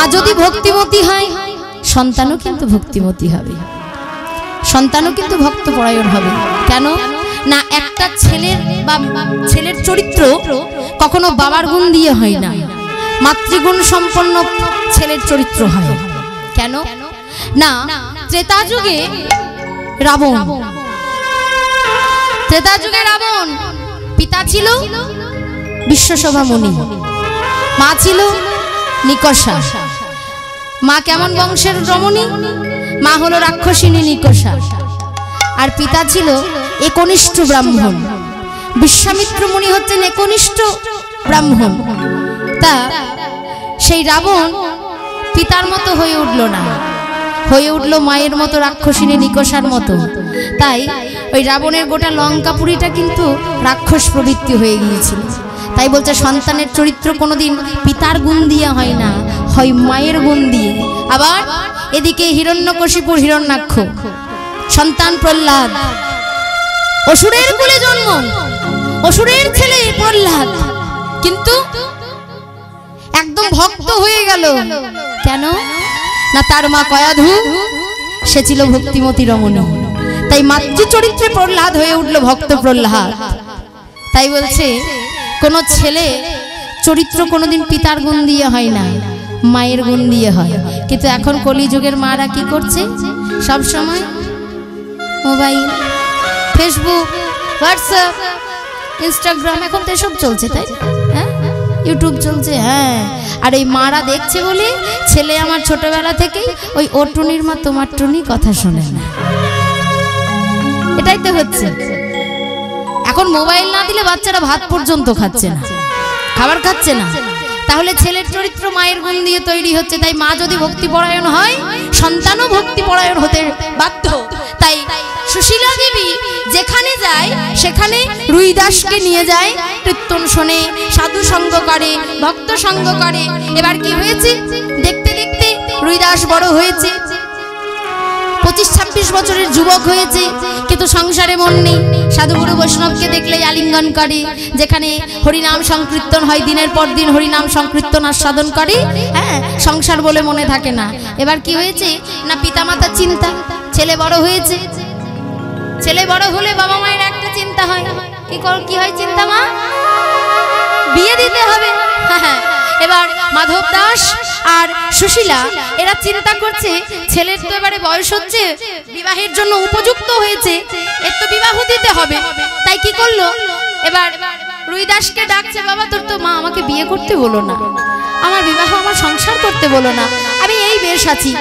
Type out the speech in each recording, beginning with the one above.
মা যদি ভক্তিমতী হয়, সন্তানও কিন্তু ভক্তিমতী হবে। সন্তানও কিন্তু ভক্ত পরায়ণ হবে। কেন? না, একটা ছেলের বা ছেলের চরিত্র কখনো বাবার গুণ দিয়ে হয় না। মাতৃগুণ সম্পন্ন ছেলের চরিত্র হয়। কেন? না, ত্রেতা যুগে রাবণ। ত্রেতা যুগে রাবণ পিতা ছিল বিশ্বসভা মুনি মা ছিল নিকষা। মা কেমন বংশের রমণী? মা হলো রাক্ষসিনী নিকষা। আর পিতা ছিল একনিষ্ঠ ব্রাহ্মণ। বিশ্বামিত্র মুনি হচ্ছেন একনিষ্ঠ ব্রাহ্মণ। তা সেই রাবণ পিতার মতো হয়ে উঠল না। হয়ে উঠল মায়ের মতো রাক্ষসিনী নিকষার মতো। তাই ওই রাবণের গোটা লঙ্কাপুরীটা কিন্তু রাক্ষস প্রবৃত্তি হয়ে গিয়েছিল। তাই বলছে, সন্তানের চরিত্র কোনোদিন পিতার গুণ দিয়ে হয় না, হয় মায়ের গুণ দিয়ে। আবার এদিকে হিরণ্যকশিপুর হিরণ্যাক্ষ, সন্তান প্রহ্লাদ। অসুরের কুলে জন্ম, অসুরের ছেলে প্রহ্লাদ। কিন্তু একদম ভক্ত হয়ে গেল। কেন? না তার মা কয়াধু, সে ছিল ভক্তিমতী রমণী। তাই মাতৃ চরিত্রে প্রহ্লাদ হয়ে উঠল ভক্ত প্রহ্লাদ। তাই বলছে কোন ছেলে চরিত্র কোনোদিন পিতার গুণ দিয়ে হয় না, মায়ের গুণ দিয়ে হয়। কিন্তু এখন কলিযুগের মারা কি করছে? সব সময় মোবাইল ফেসবুক হোয়াটসঅ্যাপ ইনস্টাগ্রাম এখন তো এসব চলছে, তাই হ্যাঁ? ইউটিউব চলছে হ্যাঁ। আর এই মারা দেখছে বলে ছেলে আমার ছোটবেলা থেকেই ওই ও টুনির মা তোমার টুনি কথা শোনে না। এটাই তো হচ্ছে। এখন মোবাইল না দিলে বাচ্চারা ভাত পর্যন্ত খাচ্ছে না। খাবার খাচ্ছে না। তাহলে ছেলের চরিত্র মায়ের গুণ দিয়ে তৈরি হচ্ছে তাই মা যদি ভক্তি পরায়ণ হয় সন্তানও ভক্তি পরায়ণ হতে বাধ্য। তাই সুশীলা দেবী যেখানে যায় সেখানে রুইদাসকে নিয়ে যায় কীর্তন শোনে সাধু সঙ্গ করে ভক্ত সঙ্গ করে। এবার কি হয়েছে? দেখতে দেখতে রুইদাস বড় হয়েছে। পঁচিশ ছাব্বিশ বছরের যুবক হয়েছে কিন্তু সংসারে মন নেই। সাধুগুরু বৈষ্ণবকে দেখলে আলিঙ্গন করে যেখানে হরিনাম সংকীর্তন হয় দিনের পর দিন হরিনাম সংকীর্তন আস্বাদন করে হ্যাঁ সংসার বলে মনে থাকে না। এবার কি হয়েছে? না পিতামাতার চিন্তা ছেলে বড় হয়েছে। ছেলে বড় হলে বাবা মায়ের একটা চিন্তা হয়। কি কর কি হয় চিন্তা মা? বিয়ে দিতে হবে। হ্যাঁ হ্যাঁ, এবার মাধব দাস আর সুশীলা, এরা চিন্তা করছে, ছেলের তো এবারে বয়স হচ্ছে, বিবাহের জন্য উপযুক্ত হয়েছে, এর তো বিবাহ দিতে হবে। তাই কি করল? এবার রুইদাসকে ডাকছে, বাবা, তোর তো মা আমাকে বিয়ে করতে বলো না। আমার বিবাহ, আমার সংসার করতে বলো না। আমি এই বেশ আছি।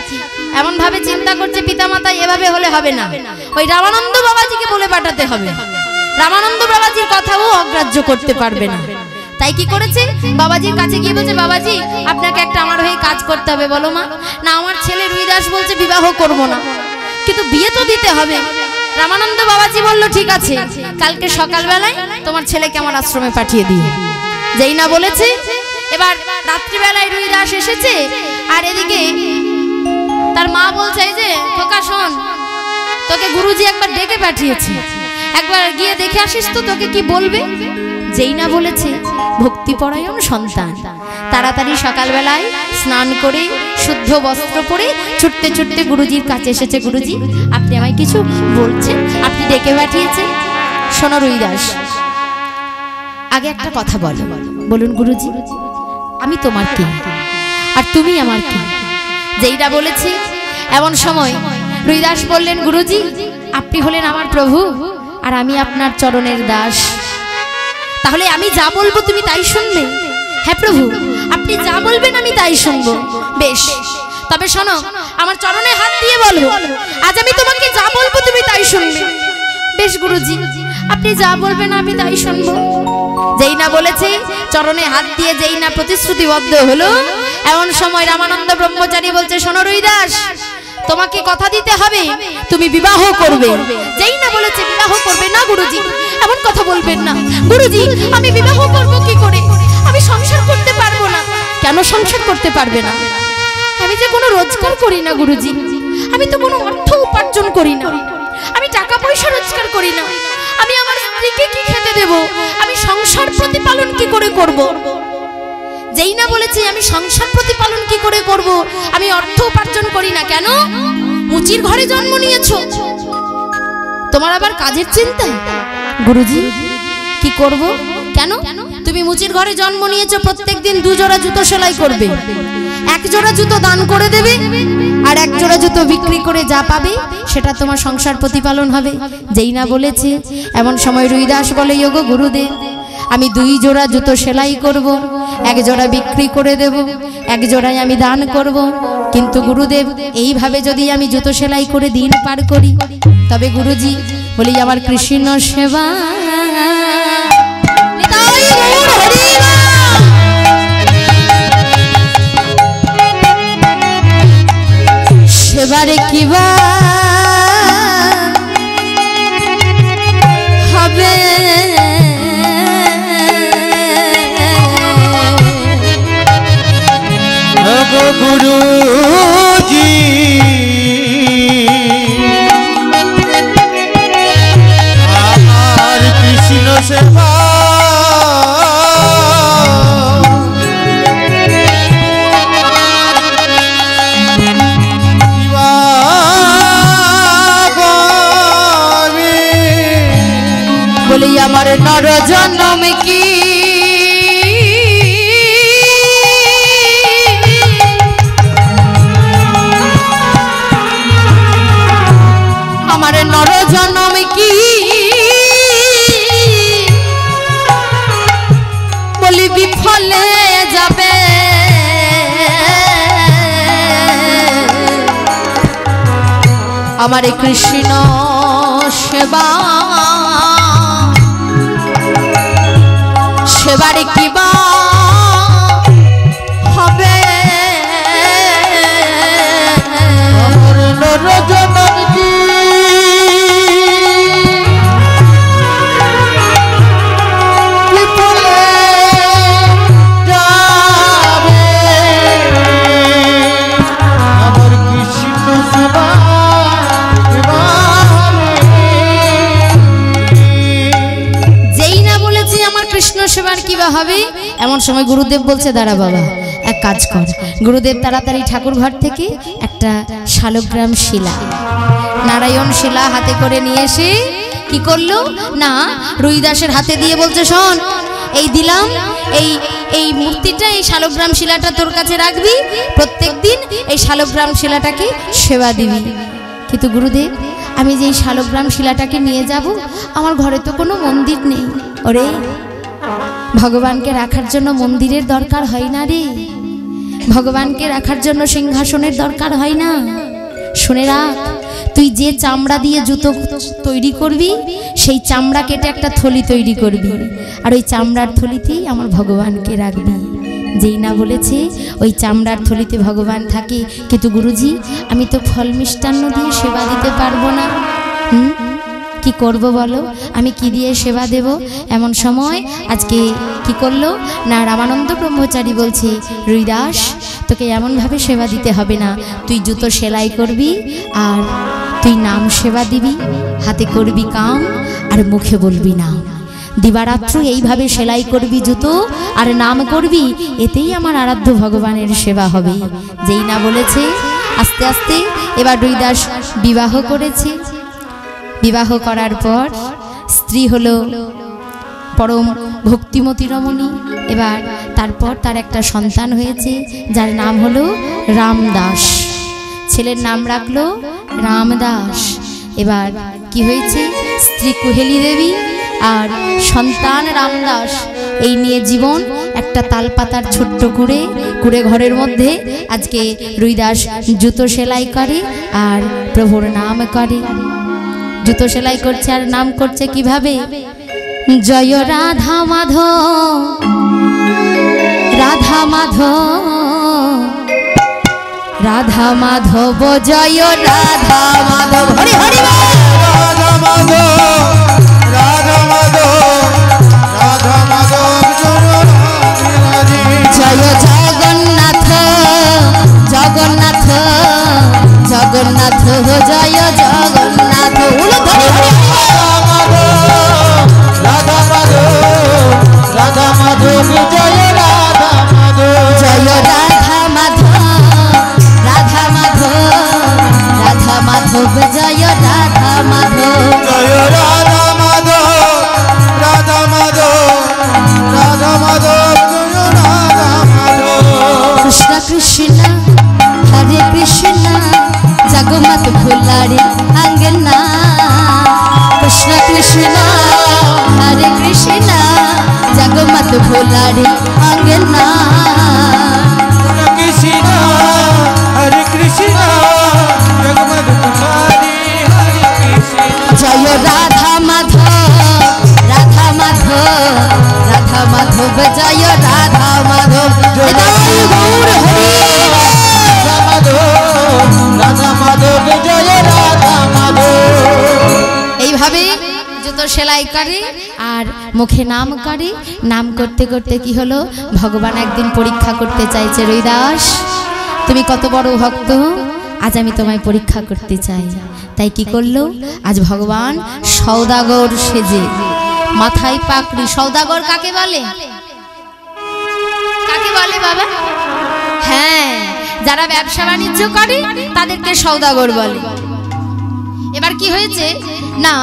এমন ভাবে চিন্তা করছে পিতামাতা, এভাবে হলে হবে না। ওই রামানন্দ বাবাজিকে বলে পাঠাতে হবে। রামানন্দ বাবাজির কথাও অগ্রাহ্য করতে পারবে না। তাই কি করেছে? বাবাজির কাছে গিয়ে বলছে, বাবাজি, আপনাকে একটা আমার হয়ে কাজ করতে হবে, বলো মা। না, আমার ছেলে রুইদাস বলছে, বিবাহ করব না। কিন্তু বিয়ে তো দিতে হবে। রামানন্দ বাবাজি বলল, ঠিক আছে, কালকে সকালবেলায় তোমার ছেলেকে আমার আশ্রমে পাঠিয়ে দিই যেই না বলেছে, এবার রাত্রিবেলায় রুইদাস এসেছে, আর এদিকে তার মা বলছে যে, খোকা, শোন, তোকে গুরুজি একবার ডেকে পাঠিয়েছে। একবার গিয়ে দেখে আসিস তো, তোকে কি বলবে? যেই না বলেছে ভক্তিপরায়ণ সন্তান। তাড়াতাড়ি সকালবেলায় স্নান করে, শুদ্ধ বস্ত্র পরে ছুটতে ছুটতে গুরুজির কাছে এসেছে। গুরুজি, আপনি আমায় কিছু বলছেন? আপনি ডেকে পাঠিয়েছেন? শোনো রুইদাস, আগে একটা কথা বলো। বলুন গুরুজি, আমি তোমার কে? আর তুমি আমার কে? যেইটা বলেছি, এমন সময় রুইদাস বললেন, গুরুজি, আপনি হলেন আমার প্রভু, আর আমি আপনার চরণের দাস। তাহলে আমি যা বলব তুমি তাই শুনবে? হ্যাঁ প্রভু, আপনি যা বলবেন আমি তাই শুনব। বেশ, তবে শোনো, আমার চরণে হাত দিয়ে বলো, আজ আমি তোমাকে যা বলব তুমি তাই শুনবে। বেশ গুরুজি, আপনি যা বলবেন আমি তাই শুনব। যেই না বলেছে, চরণে হাত দিয়ে যেই না প্রতিশ্রুতিবদ্ধ হলো, এমন সময় রামানন্দ ব্রহ্মচারী বলছে, শোনো রুইদাস তোমাকে কথা দিতে হবে। তুমি বিবাহ করবে। যেই না বলেছে বিবাহ করবে না, গুরুজি। এমন কথা বলবেন না। গুরুজি, আমি বিবাহ করব কি করে? আমি সংসার করতে পারব না। কেন সংসার করতে পারবে না? আমি যে কোনো রোজগার করি না, গুরুজি। আমি তো কোনো অর্থ উপার্জন করি না। আমি টাকা পয়সা রোজগার করি না। আমি আমার স্ত্রীকে কি খেতে দেব? আমি সংসার প্রতিপালন কি করে করব? যেই না বলেছে আমি সংসার প্রতিপালন কি করে করব? আমি অর্থ উপার্জন করি না কেন? মুচির ঘরে জন্ম নিয়েছো। তোমার আবার কাজের চিন্তা? গুরুজি, কি করব? কেন? তুমি মুচির ঘরে জন্ম নিয়েছো, প্রত্যেকদিন দু জোড়া জুতো সেলাই করবে। এক জোড়া জুতো দান করে দেবে, আর এক জোড়া জুতো বিক্রি করে যা পাবে, সেটা তোমার সংসার প্রতিপালন হবে। যেই না বলেছে, এমন সময় রুইদাস বলে যোগো গুরুদেব আমি দুই জোড়া জুতো সেলাই করব, এক জোড়া বিক্রি করে দেব, এক জোড়ায় আমি দান করব কিন্তু গুরুদেব, এইভাবে যদি আমি জুতো সেলাই করে দিন পার করি, তবে গুরুজি বলি, আমার কৃষ্ণ সেবা। সেবারে কিবা হবে গো গুরুজি আমার কৃষ্ণ সেবা। আমার নর আমার কৃষ্ণ সেবা এমন সময় গুরুদেব বলছে, দাঁড়া বাবা, এক কাজ কর। গুরুদেব তাড়াতাড়ি ঠাকুর ঘর থেকে একটা শালগ্রাম শিলা, নারায়ণ শিলা হাতে করে নিয়ে এসে কি করল? না, রুইদাসের হাতে দিয়ে বলছে, শোন, এই দিলাম, এই এই মূর্তিটা, এই শালগ্রাম শিলাটা তোর কাছে রাখবি, প্রত্যেক দিন এই শালগ্রাম শিলাটাকে সেবা দিবি। কিন্তু গুরুদেব, আমি যে এই শালগ্রাম শিলাটাকে নিয়ে যাব, আমার ঘরে তো কোনো মন্দির নেই। ওরে ভগবানকে রাখার জন্য মন্দিরের দরকার হয় না রে। ভগবানকে রাখার জন্য সিংহাসনের দরকার হয় না। শুনে রাখ, তুই যে চামড়া দিয়ে জুতো তৈরি করবি, সেই চামড়া কেটে একটা থলি তৈরি করবি। আর ওই চামড়ার থলিতেই আমার ভগবানকে রাখবি। যেই না বলেছে, ওই চামড়ার থলিতে ভগবান থাকে। কিন্তু গুরুজি, আমি তো ফল মিষ্টান্ন দিয়ে সেবা দিতে পারব না। হুম? কি করব বলো? আমি কি দিয়ে সেবা দেব? এমন সময় আজকে কি করল? না রামানন্দ ব্রহ্মচারী বলছে রুইদাস তোকে এমনভাবে সেবা দিতে হবে না। তুই জুতো সেলাই করবি আর তুই নাম সেবা দিবি। হাতে করবি কাম আর মুখে বলবি না দিবারাত্র এইভাবে সেলাই করবি জুতো আর নাম করবি, এতেই আমার আরাধ্য ভগবানের সেবা হবে। যেই না বলেছে, আস্তে আস্তে এবার রুইদাস বিবাহ করেছে। বিবাহ করার পর স্ত্রী হল পরম ভক্তিমতী রমণী। এবার তারপর তার একটা সন্তান হয়েছে, যার নাম হলো রামদাস। ছেলের নাম রাখল রামদাস। এবার কি হয়েছে? স্ত্রী কুহেলি দেবী আর সন্তান রামদাস, এই নিয়ে জীবন একটা তালপাতার ছোট্ট কুড়ে কুড়ে ঘরের মধ্যে আজকে রুইদাস জুতো সেলাই করে আর প্রভুর নাম করে। জুতো সেলাই করছে আর নাম করছে কীভাবে? জয় রাধা মাধ রাধা মাধ রাধা মাধব জয় রাধা মাধব। হরি হরি রাধা মাধব রাধা মাধব রাধা মাধব জয় জয় জগন্নাথ জগন্নাথ জগন্নাথ জয় জগন্নাথ। মুখে নাম করে। নাম করতে করতে কি হলো? ভগবান একদিন পরীক্ষা করতে চাইছে রৈদাস তুমি কত বড় ভক্ত? আজ আমি তোমায় পরীক্ষা করতে চাই। তাই কি করল? আজ ভগবান সৌদাগর সেজে। মাথায় পাকড়ি সৌদাগর কাকে বলে? কাকে বলে বাবা? হ্যাঁ যারা ব্যবসা বাণিজ্য করে, তাদেরকে সৌদাগর বলে। এবার কি হয়েছে? না,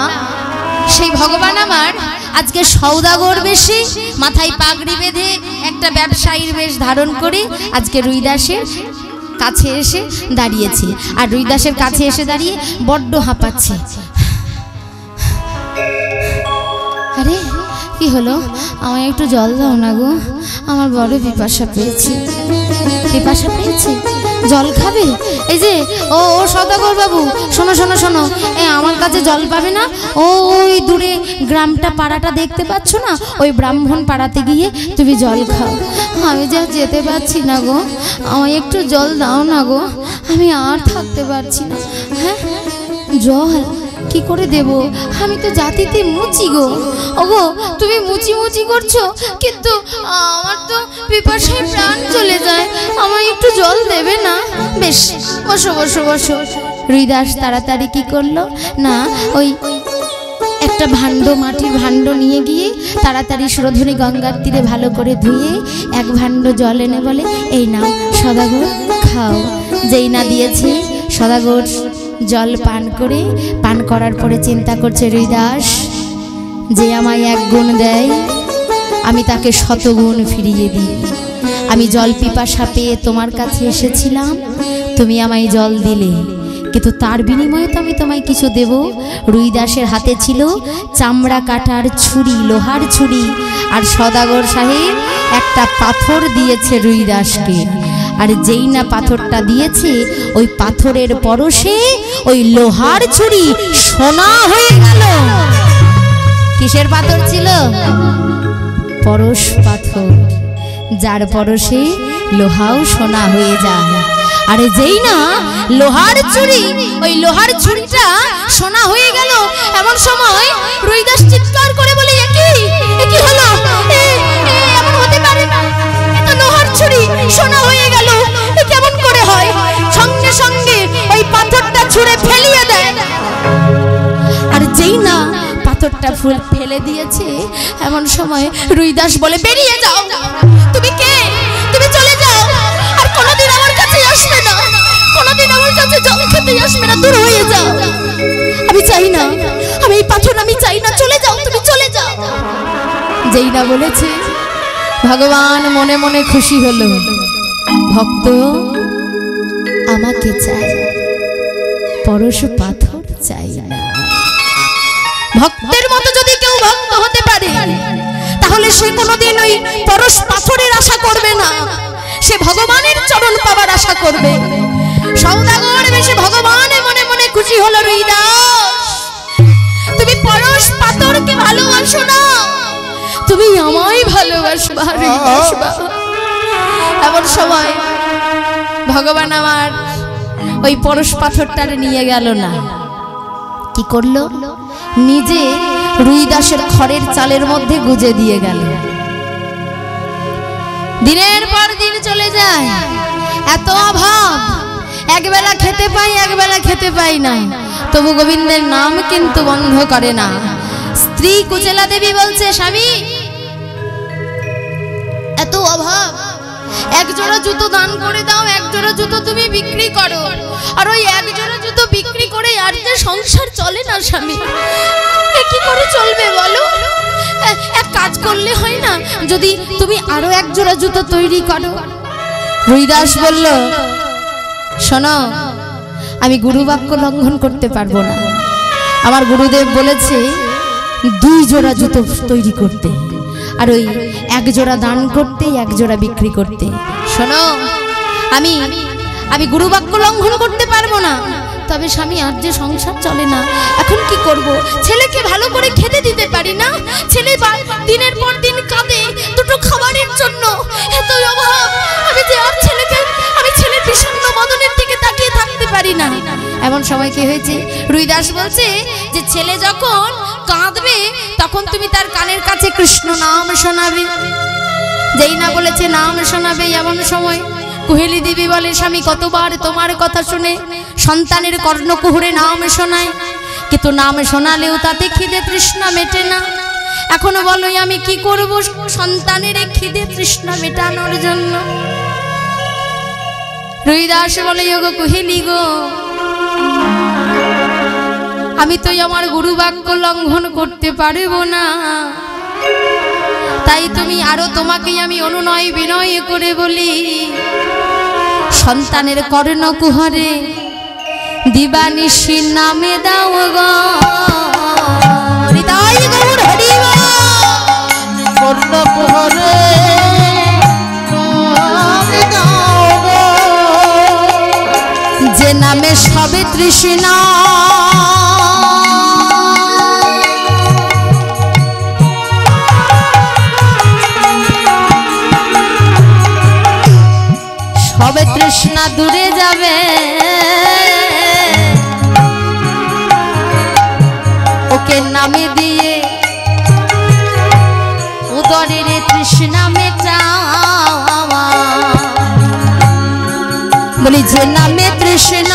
সেই ভগবান আমার আজকে সৌদাগর বেশে, মাথায় পাগড়ি বেঁধে একটা ব্যবসায়ীর বেশ ধারণ করে আজকে রুইদাসের কাছে এসে দাঁড়িয়েছে। আর রুইদাসের কাছে এসে দাঁড়িয়ে বড্ড হাঁপাচ্ছে। আরে, কি হলো? আমায় একটু জল দাও না গো। আমার বড় পিপাসা পেয়েছে। পিপাসা পেয়েছে? জল খাবে? এই যে, ও ও সদাগর বাবু, শোনো শোনো শোনো। এ, আমার কাছে জল পাবে না? ও, ওই দূরে গ্রামটা পাড়াটা দেখতে পাচ্ছ না? ওই ব্রাহ্মণ পাড়াতে গিয়ে তুমি জল খাও। আমি যা যেতে পারছি না গো। আমায় একটু জল দাও না গো। আমি আর থাকতে পারছি না। হ্যাঁ? জল? কি করে দেব? আমি তো জাতিতে মুচি গো। ওগো, তুমি মুচি মুচি করছ, কিন্তু আমার তো পিপাসায় প্রাণ চলে যায়। আমায় একটু জল দেবে না? বেশ, বসো বসো বসো। রুইদাস তাড়াতাড়ি কি করল? না, ওই একটা ভাণ্ড, মাটির ভাণ্ড নিয়ে গিয়ে তাড়াতাড়ি সুরধনী গঙ্গার তীরে ভালো করে ধুয়ে এক ভাণ্ড জল এনে বলে, এই নাও সদাগর, খাও। যেই না দিয়েছে সদাগর জল পান করে, পান করার পরে চিন্তা করছে হৃদাস যে আমায় এক গুণ দেয়, আমি তাকে শতগুণ ফিরিয়ে দিই। আমি জল পিপাসা পেয়ে তোমার কাছে এসেছিলাম, তুমি আমায় জল দিলে। কিন্তু তার বিনিময়ে তো আমি তোমায় কিছু দেব। রুইদাসের হাতে ছিল চামড়া কাটার ছুরি, লোহার ছুরি, আর সদাগর সাহেব একটা পাথর দিয়েছে রুইদাসকে। আর যেই না পাথরটা দিয়েছে, ওই পাথরের পরশে ওই লোহার ছুরি সোনা হয়ে গেল। কিসের পাথর ছিল? পরশ পাথর, যার পরশে লোহাও সোনা হয়ে যায়। আরে যেই না লোহার চুরি ওই লোহার চুরিটা সোনা হয়ে গেল, এমন সময় রুইদাস চিৎকার করে বলে একই কি? হলো? ছুরি সোনা হয়ে গেল। কেমন করে হয়? সঙ্গে সঙ্গে ওই পাথরটা ছুঁড়ে ফেলিয়ে দেয়। আর যেই না পাথরটা ফুল ফেলে দিয়েছে, এমন সময় রুইদাস বলে, বেরিয়ে যাও। তুমি কে? তুমি চলে যাও। আর কোনোদিন আমার কাছে আসবে না। কোনোদিন আমার কাছে জল খেতে আসবে না। দূর হয়ে যাও। আমি চাই না। আমি এই পাথর, আমি চাই না। চলে যাও, তুমি চলে যাও। যেই না বলেছে ভগবান মনে মনে খুশি হল। ভক্ত, আমাকে চাই। পরশ পাথর চাই ভক্তের মতো যদি কেউ ভক্ত হতে পারে, তাহলে সে কোনোদিন ওই পরশ পাথরের আশা করবে না। সে ভগবানের চরণ পাবার আশা করবে। সৌদাগর বেশে ভগবানে মনে মনে খুশি হলো রুইদাস। তুমি পরশ পাথরকে ভালোবাসো না। তুমি আমায় ভালোবাসবা রুইদাসবা এমন সময় ভগবান আমার ওই পরশ পাথরটার নিয়ে গেল না। কি করল? নিজে রুইদাসের খড়ের চালের মধ্যে গুজে দিয়ে গেল। দিনের পর দিন চলে যায়, এত অভাব। একবেলা খেতে পাই, একবেলা খেতে পাই না। তবু গোবিন্দের নাম কিন্তু বন্ধ করে না। স্ত্রী কুচেলা দেবী বলছে, স্বামী অভাব। এক জোড়া জুতো দান করে দাও এক জোড়া জুতো তুমি বিক্রি করো। আর ওই এক জোড়া জুতো বিক্রি করে আর যে সংসার চলে না স্বামী কি করে চলবে বলো? এক কাজ করলে হয় না, যদি তুমি আরও এক জোড়া জুতো তৈরি করো। রুইদাস বলল, শোনো, আমি গুরু বাক্য লঙ্ঘন করতে পারব না। আমার গুরুদেব বলেছে, দুই জোড়া জুতো তৈরি করতে। আর ওই এক জোড়া দান করতে এক জোড়া বিক্রি করতে শোনো, আমি আমি গুরুবাক্য লঙ্ঘন করতে পারব না। তবে স্বামী, আর যে সংসার চলে না, এখন কি করব? ছেলেকে ভালো করে খেতে দিতে পারি না? ছেলে দিনের পর দিন কাঁদে দুটো খাবারের জন্য। এত অভাব, আমি যে আর ছেলেকে, আমি ছেলের বিষণ্ণ মদনের দিকে থাকতে পারি না। এমন সময় কি হয়েছে? রুইদাস বলছে যে, ছেলে যখন কাঁদবে, তখন তুমি তার কানের কাছে কৃষ্ণ নাম শোনাবে। যেই না বলেছে নাম শোনাবে এমন সময়। কুহেলি দেবী বলে, স্বামী, কতবার তোমার কথা শুনে সন্তানের কর্ণকুহুরে নাম শোনায়। কিন্তু নাম শোনালেও তাতে খিদে তৃষ্ণা মেটে না। এখনও বলো আমি কি করব? সন্তানের খিদে তৃষ্ণা মেটানোর জন্য। রুইদাস বলে গো কুহেলি গো, আমি তো আমার গুরু বাক্য লঙ্ঘন করতে পারব না তাই তুমি আরও তোমাকে আমি অনুনয় বিনয় করে বলি, সন্তানের কর্ণ কুহরে দিবানিশি নামে দাও গো। কর্ণ কুহরে যে নামে সবে তৃষ্ণা। সবে তৃষ্ণা দূরে যাবে। যে নামে তৃষ্ণ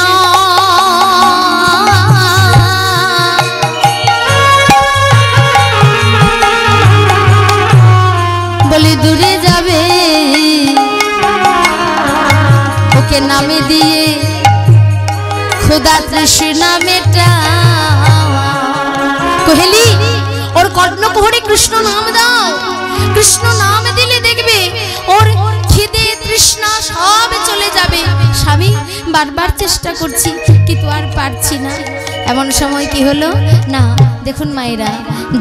বলি দূরে যাবে, ওকে নামে দিয়ে খুদা তৃষ্ণা মেটা কহেলি, ওর কর্ণ কোহরে কৃষ্ণ নাম বারবার চেষ্টা করছি, কিন্তু আর পারছি না। এমন সময় কি হলো? না, দেখুন মায়েরা,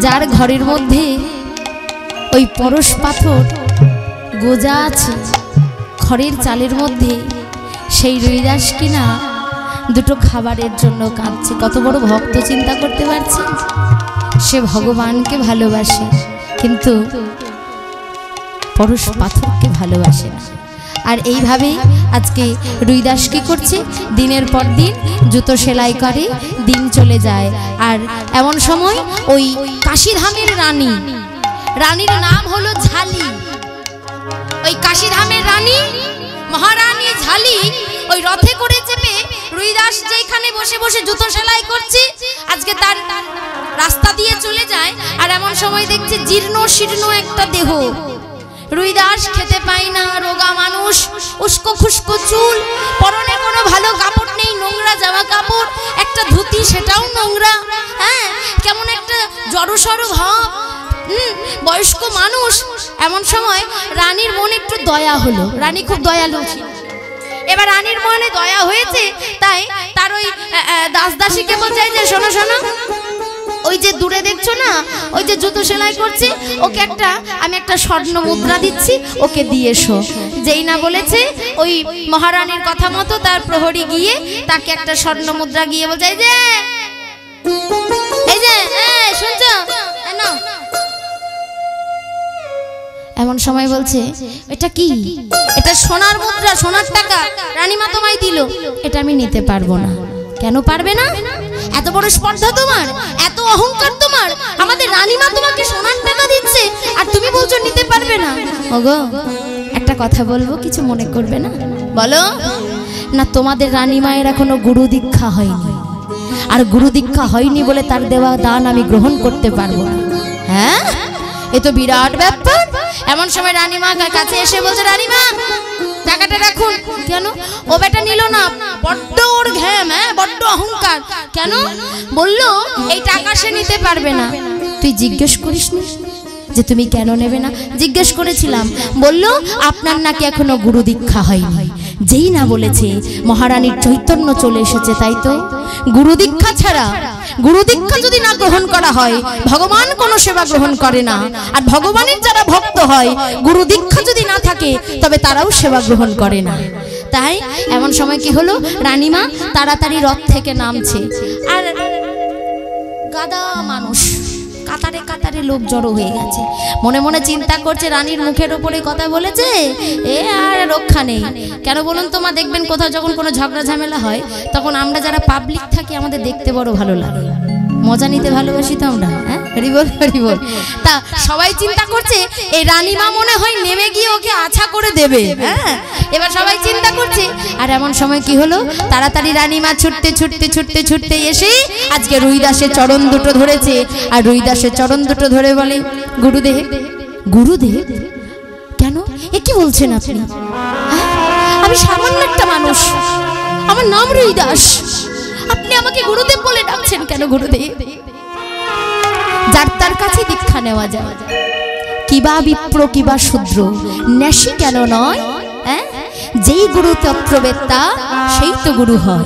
যার ঘরের মধ্যে ওই পরশ পাথর গোজা আছে, খড়ের চালের মধ্যে, সেই রইদাস কিনা দুটো খাবারের জন্য কাঁদছে। কত বড় ভক্ত চিন্তা করতে পারছে? সে ভগবানকে ভালোবাসে, কিন্তু পরশ পাথরকে ভালোবাসে না। আর এইভাবেই আজকে রুইদাস কি করছে? দিনের পর দিন জুতো সেলাই করে দিন চলে যায়। আর এমন সময় ওই কাশিধামের রানী, রানীর নাম হলো ঝালি। ওই কাশিধামের রানী, মহারানী ঝালি ওই রথে করে চেপে রুইদাস যেখানে বসে বসে জুতো সেলাই করছে, আজকে তার রাস্তা দিয়ে চলে যায়। আর এমন সময় দেখছে জীর্ণ শীর্ণ একটা দেহ। রুইদাস খেতে পায় না, রোগা মানুষ। উস্কো খুস্কো চুল। পরনে কোনো ভালো কাপড় নেই, নোংরা জামা কাপড়। একটা ধুতি, সেটাও নোংরা। হ্যাঁ কেমন একটা জড়সড় ভাব। বয়স্ক মানুষ। এমন সময় রানীর মনে একটু দয়া হলো। রানী খুব দয়ালু ছিল। এবার রানীর মনে দয়া হয়েছে, তাই তার ওই দাস দাসীকে বলছে যে শোনো শোনো। ওই যে দূরে দেখছ না? ওই যে জুতো সেলাই করছে, ওকে একটা, আমি একটা স্বর্ণ মুদ্রা দিচ্ছি, ওকে দিয়ে এসো। যেই না বলেছে, ওই মহারানীর কথা মতো তার প্রহরী গিয়ে তাকে একটা স্বর্ণ মুদ্রা গিয়ে বলছে, এই যে এমন সময় বলছে, এটা কি? এটা সোনার মুদ্রা, সোনার টাকা। রানীমা তোমায় দিল। এটা আমি নিতে পারব না। কেন পারবে না? এত বড় স্পর্ধা তোমার? অহংকার তোমার? আমাদের রানীমা তোমাকে সোনার টাকা দিচ্ছে আর তুমি বলছো নিতে পারবে না। ওগো একটা কথা বলব কিছু মনে করবে না? বলো। না তোমাদের রানীমায়ের এখনও গুরু দীক্ষা হয়নি। আর গুরু দীক্ষা হয়নি বলে তার দেওয়া দান আমি গ্রহণ করতে পারব না। হ্যাঁ? এ তো বিরাট ব্যাপার। এমন সময় রানীমা কাছে এসে বলছে রানীমা টাকাটা রাখুন কেন? ও বেটা নিল না। বড্ড ওর ঘ্যাম হ্যাঁ? বড্ড অহংকার। কেন? বলল, এই টাকা সে নিতে পারবে না। তুই জিজ্ঞেস করিস নি? যে তুমি কেন নেবে না? জিজ্ঞেস করেছিলাম। বলল, আপনার নাকি এখনও গুরু দীক্ষা হয়নি। যেই না বলেছে, মহারানীর চৈতন্য চলে এসেছে, তাই তো? গুরু দীক্ষা ছাড়া, গুরু দীক্ষা যদি না গ্রহণ করা হয়, ভগবান কোনো সেবা গ্রহণ করে না। আর ভগবানের যারা ভক্ত হয়, গুরু দীক্ষা যদি না থাকে, তবে তারাও সেবা গ্রহণ করে না। তাই এমন সময় কি হলো? রানীমা তাড়াতাড়ি রথ থেকে নামছে। আর গাদা মানুষ কাতারে কাতারে লোক জড়ো হয়ে গেছে। মনে মনে চিন্তা করছে, রানীর মুখের ওপরে কথা বলেছে, এ আর রক্ষা নেই। কেন বলুন তো মা, দেখবেন কোথাও যখন কোনো ঝগড়া ঝামেলা হয়, তখন আমরা যারা পাবলিক থাকি, আমাদের দেখতে বড় ভালো লাগে। মজা নিতে ভালোবাসি তো আমরা হ্যাঁ হরিবল হরিবল তা সবাই চিন্তা করছে এই রানীমা মনে হয় নেমে গিয়ে ওকে আছা করে দেবে হ্যাঁ? এবার সবাই চিন্তা করছে আর এমন সময় কি হলো? তাড়াতাড়ি রানীমা ছুটতে ছুটতে ছুটতে ছুটতে এসে আজকে রুইদাসের চরণ দুটো ধরেছে আর রুইদাসের চরণ দুটো ধরে বলে গুরুদেব গুরুদেব কেন? এ কি বলছেন আপনি? হ্যাঁ? আমি সামান্য একটা মানুষ আমার নাম রুইদাস আপনি আমাকে গুরুদেব বলে ডাকছেন কেন গুরুদেব? যার তার কাছে দীক্ষা নেওয়া যায়। কিবা বিপ্র কিবা শূদ্র, ন্যাসী কেন নয়? হ্যাঁ? যেই গুরু তত্ত্ববেত্তা, সেই তো গুরু হয়।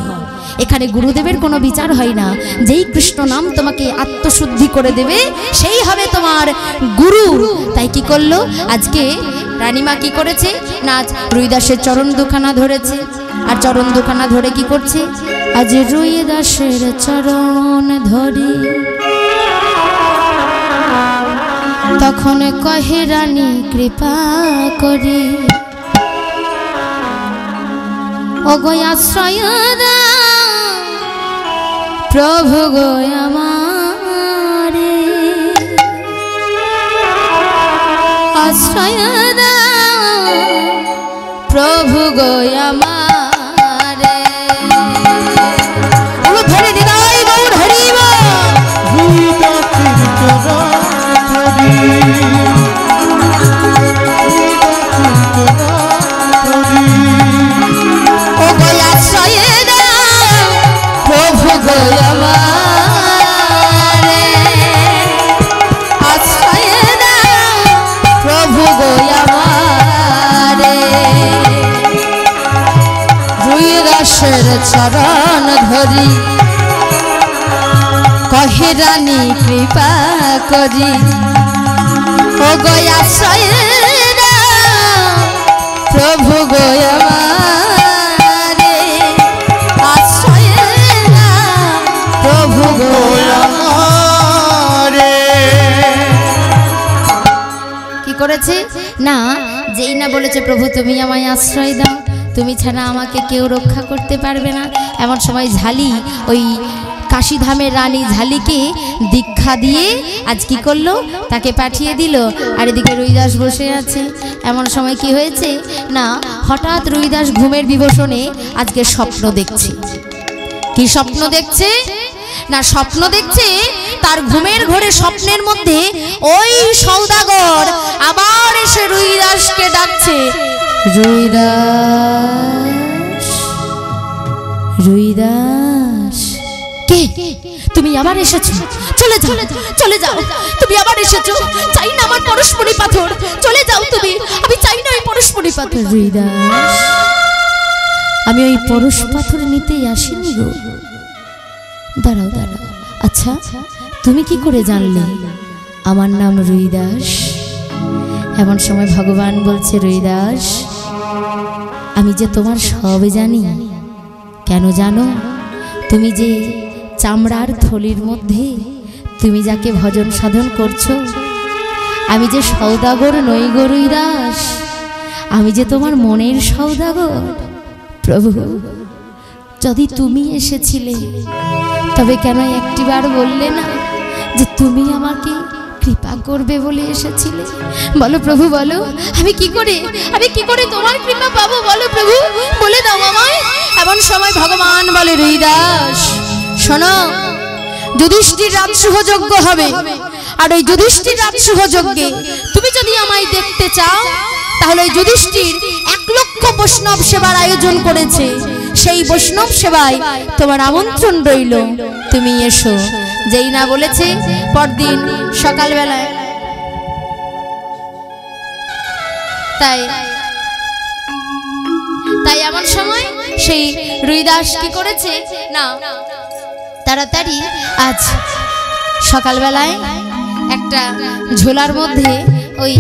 এখানে গুরুদেবের কোনো বিচার হয় না। যেই কৃষ্ণ নাম তোমাকে আত্মশুদ্ধি করে দেবে, সেই হবে তোমার গুরু। তাই কি করল? আজকে রানীমা কি করেছে? না, আজ রুইদাসের চরণ দুখানা ধরেছে। আর চরণ দুখানা ধরে কি করছে? আজ রুই দাসের চরণ ধরে। তখন কহে রানী, কৃপা করি। প্রভু গো আমারে। আশ্রয় প্রভু গো আমারে। করি ও গয়া প্রভু আশ্রয় প্রভু গোয়া কি করেছে? না, যেই না বলেছে, প্রভু, তুমি আমায় আশ্রয় দাও। তুমি ছাড়া আমাকে কেউ রক্ষা করতে পারবে না। এমন সময় ঝালি ওই কাশীধামের রানী ঝালিকে দীক্ষা দিয়ে আজ কি করল? তাকে পাঠিয়ে দিল। আর এদিকে রুইদাস বসে আছে। এমন সময় কি হয়েছে? না, হঠাৎ রুইদাস ঘুমের বিবসনে আজকে স্বপ্ন দেখছে। কি স্বপ্ন দেখছে? না, স্বপ্ন দেখছে তার ঘুমের ঘরে স্বপ্নের মধ্যে ওই সৌদাগর আবার এসে রুইদাসকে ডাকছে। রুইদাস রুইদাস। কে? তুমি আবার এসেছ? চলে যাও চলে যাও। তুমি আবার এসেছ? চাই না আমার পরশমণি পাথর। চলে যাও তুমি। আমি চাই না ওই পরশমণি পাথর। রুইদাস আমি ওই পরশ পাথর নিতেই আসিনি গো। দাঁড়াও দাঁড়াও। আচ্ছা তুমি কি করে জানলে? আমার নাম রুইদাস এমন সময় ভগবান বলছে রুইদাস আমি যে তোমার সব জানি। কেন জানো? তুমি যে চামড়ার থলির মধ্যে তুমি যাকে ভজন সাধন করছ, আমি যে সৌদাগর নই গো রুইদাস আমি যে তোমার মনের সৌদাগর, প্রভু, যদি তুমি এসেছিলে, তবে কেন একটিবার বললে না যে তুমি আমাকে কৃপা করবে বলে এসেছিলে? বলো প্রভু, বলো, আমি কি করে, আমি কি করে তোমার কৃপা পাবো? বলো প্রভু, বলে দাও আমায়। এমন সময় ভগবান বলে, রুইদাস শোনো, যুধিষ্ঠির রাজসুহ যজ্ঞ হবে। আর ওই যুধিষ্ঠির রাজসুহ যজ্ঞে তুমি যদি আমায় দেখতে চাও, তাহলে ওই যুধিষ্ঠির এক লক্ষ বৈষ্ণব সেবার আয়োজন করেছে। সেই বৈষ্ণব সেবায় তোমার আমন্ত্রণ রইল। তুমি এসো। যেই না বলেছে, পরদিন সকালবেলায়। তাই তাই এমন সময় সেই রুইদাস কি করেছে? না তাড়াতাড়ি আজ সকালবেলায় একটা ঝোলার মধ্যে ওই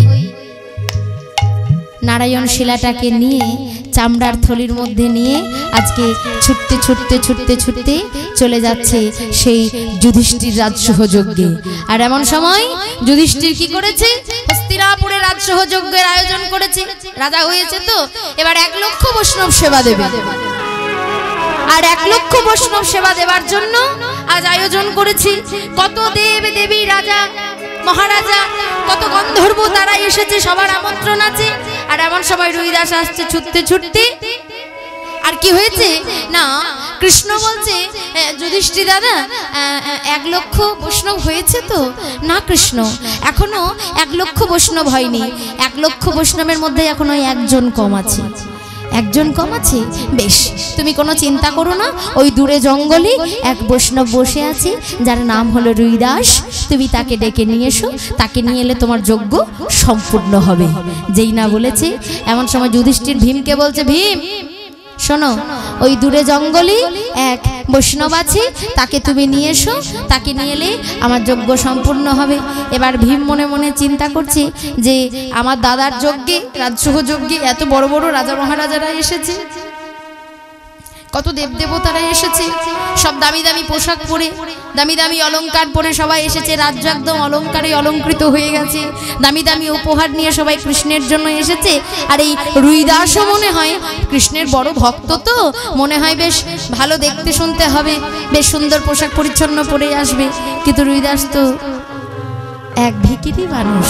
নারায়ণ শিলাটাকে নিয়ে, চামড়ার থলির মধ্যে নিয়ে আজকে ছুটতে ছুটতে ছুটতে ছুটতে চলে যাচ্ছে সেই যুধিষ্ঠির রাজসহযজ্ঞে আর এমন সময় যুধিষ্ঠির কি করেছে? হস্তিনাপুরে রাজসহযজ্ঞের আয়োজন করেছে। রাজা হয়েছে তো, এবার এক লক্ষ বৈষ্ণব সেবা দেবে। আর এক লক্ষ বৈষ্ণব সেবা দেবার জন্য আজ আয়োজন করেছি। কত দেব দেবী রাজা মহারাজা কত গন্ধর্ব তারা এসেছে সবার আমন্ত্রণ আছে। আর এমন সময় রুইদাস আসছে ছুটতে ছুটতে। আর কি হয়েছে? না কৃষ্ণ বলছে "এ, যুধিষ্ঠির দাদা এক লক্ষ বৈষ্ণব হয়েছে তো? না কৃষ্ণ এখনও এক লক্ষ বৈষ্ণব হয়নি। এক লক্ষ বৈষ্ণবের মধ্যে এখনও একজন কম আছে। একজন কম আছে? বেশ, তুমি কোনো চিন্তা করো না। ওই দূরে জঙ্গলে এক বৈষ্ণব বসে আছে, যার নাম হলো রুইদাস। তুমি তাকে ডেকে নিয়ে এসো। তাকে নিয়ে এলে তোমার যোগ্য সম্পূর্ণ হবে। যেই না বলেছে, এমন সময় যুধিষ্ঠির ভীমকে বলছে, ভীম শোনো, ওই দূরে জঙ্গলে এক। বৈষ্ণব আছে তাকে তুমি নিয়ে এসো, তাকে নিয়ে এলে আমার যজ্ঞ সম্পূর্ণ হবে। এবার ভীম মনে মনে চিন্তা করছে যে, আমার দাদার যজ্ঞে রাজসহ যজ্ঞে এত বড় বড় রাজা মহারাজারা এসেছে। কত দেবদেবতারা এসেছে। সব দামি দামি পোশাক পরে, দামি দামি অলংকার পরে সবাই এসেছে। রাজ্য একদম অলংকারে অলঙ্কৃত হয়ে গেছে। দামি দামি উপহার নিয়ে সবাই কৃষ্ণের জন্য এসেছে। আর এই রুইদাসও মনে হয় কৃষ্ণের বড় ভক্ত তো। মনে হয় বেশ ভালো দেখতে শুনতে হবে। বেশ সুন্দর পোশাক পরিচ্ছন্ন পরে আসবে। কিন্তু রুইদাস তো এক ভিকিরি মানুষ।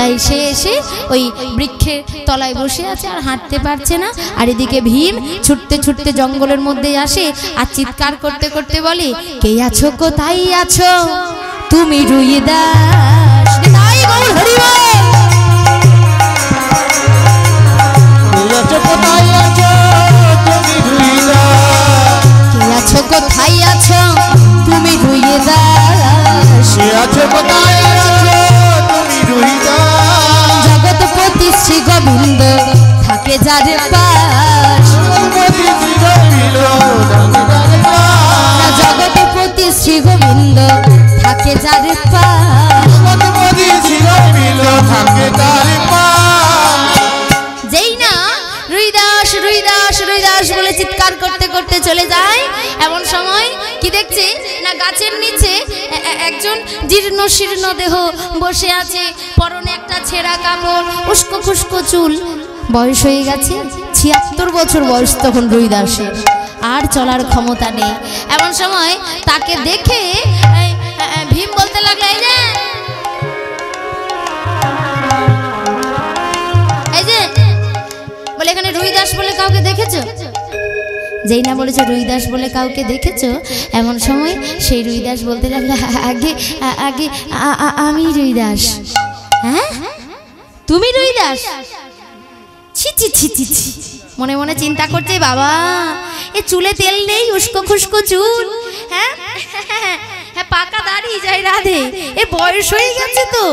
তাই সে এসে ওই বৃক্ষের তলায় বসে আছে আর হাঁটতে পারছে না। আর এদিকে ভীম ছুটতে ছুটতে জঙ্গলের মধ্যে আসে আর চিৎকার করতে করতে বলে কে আছো? কোথায় আছো? তুমি রুই দাস আছো? কোথায় আছো? তুমি কে আছো? কোথায় আছো? তুমি রুই দাস সে আছো? কোথায় আছো? তুমি রুইদা জগৎপতি শ্রী গোবিন্দ থাকে যার পাশ। জগৎপতি শ্রী গোবিন্দ থাকে যার পাশ। যেই না, রুইদাস রুইদাস রুইদাস বলে চিৎকার করতে করতে চলে যায়। এমন সময় কি দেখছে? না, গাছের নিচে একজন জীর্ণ শীর্ণ দেহ বসে আছে, পরনে একটা ছেঁড়া কাপড়, উস্কো খুস্কো চুল। বয়স হয়ে গেছে, ছিয়াত্তর বছর বয়স তখন রুই রুইদাসের। আর চলার ক্ষমতা নেই। এমন সময় তাকে দেখে ভীম বলতে লাগল, এই যে এই যে, বলে এখানে রুইদাস বলে কাউকে দেখেছ? যেই না বলেছে রুইদাস বলে কাউকে দেখেছ? এমন সময় সেই রুইদাস বলতে লাগল, আগে আগে আমি রুইদাস হ্যাঁ? তুমি রুইদাস ছি ছি ছি। মনে মনে চিন্তা করছে, বাবা, এ চুলে তেল নেই, উস্কো খুস্কো চুল। হ্যাঁ? হ্যাঁ পাকা দাঁড়িয়ে যাই রাধে। এ বয়স হয়ে গেছে তো।